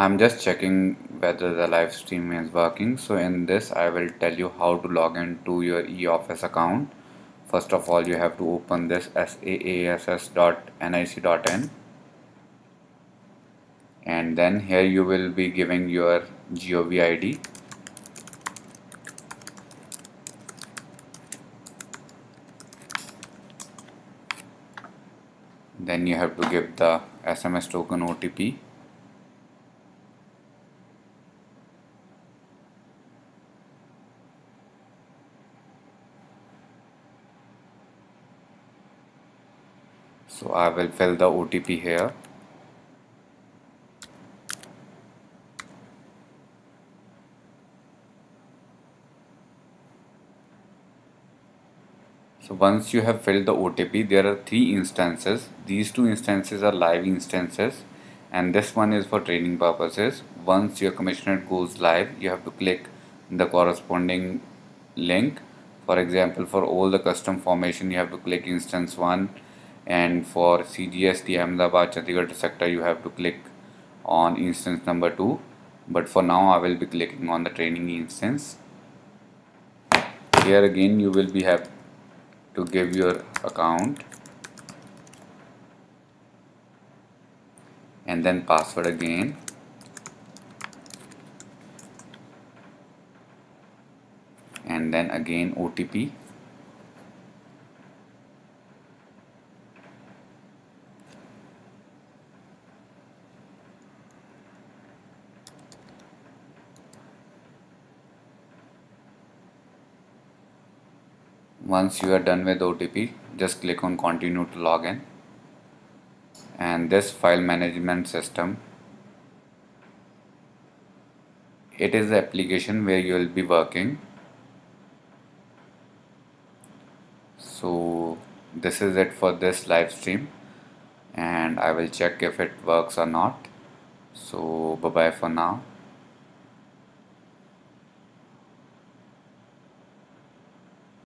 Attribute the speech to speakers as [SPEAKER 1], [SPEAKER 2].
[SPEAKER 1] I'm just checking whether the live stream is working. So in this I will tell you how to log into your eOffice account. First of all you have to open this saass.nic.in and then here you will be giving your gov id then you have to give the SMS token OTP so I will fill the OTP here So once you have filled the OTP, there are three instances. These two instances are live instances and this one is for training purposes. Once your commissioner goes live, you have to click the corresponding link. For example, for all the custom formation, you have to click instance 1 and for CGST Ahmedabad Chandigarh sector, you have to click on instance number 2. But for now, I will be clicking on the training instance. Here again, you will be have to give your account and then password again and then again OTP once you are done with OTP just click on continue to login and this file management system it is the application where you will be working. So this is it for this live stream. And I will check if it works or not. So bye bye for now